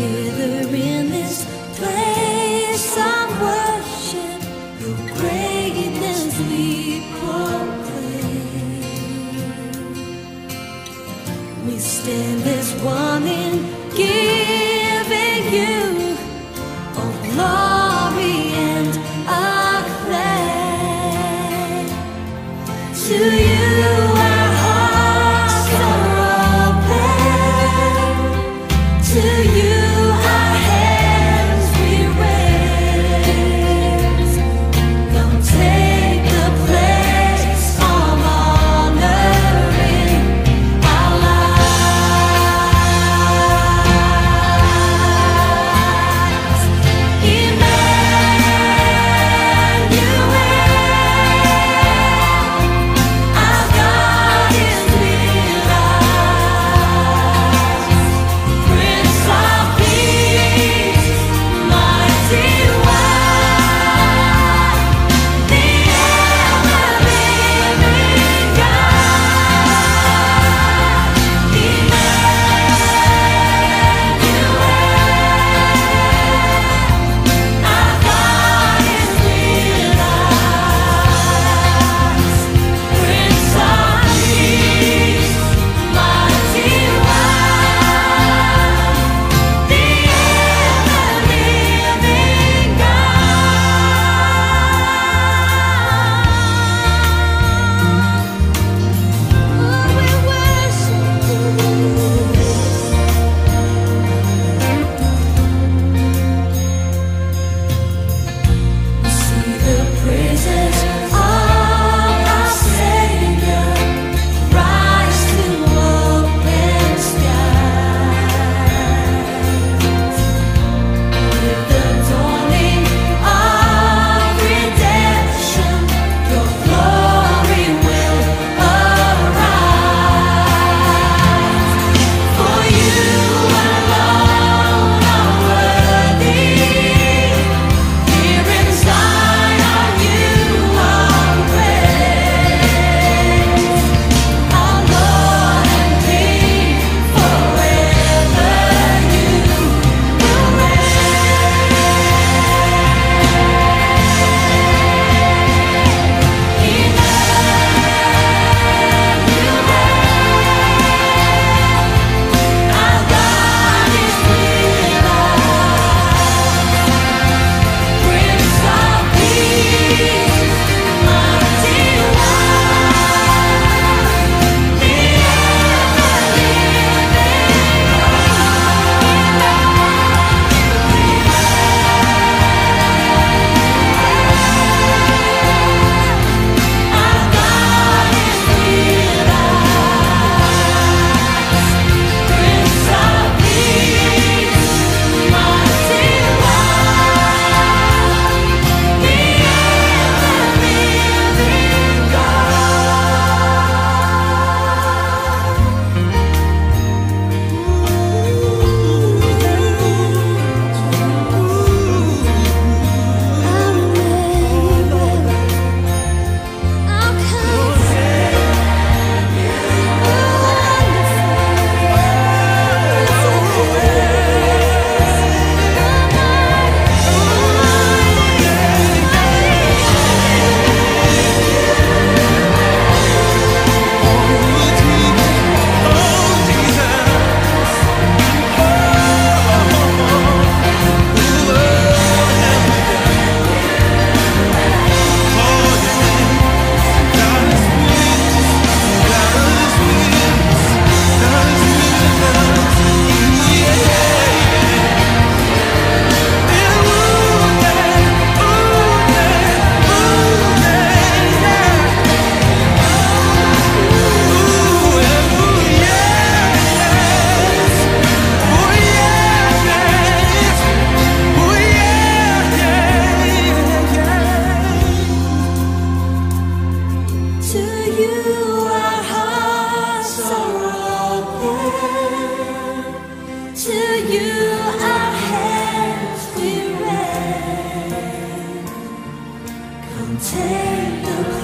together in this place of worship, your greatness we proclaim. We stand as one in giving you. take the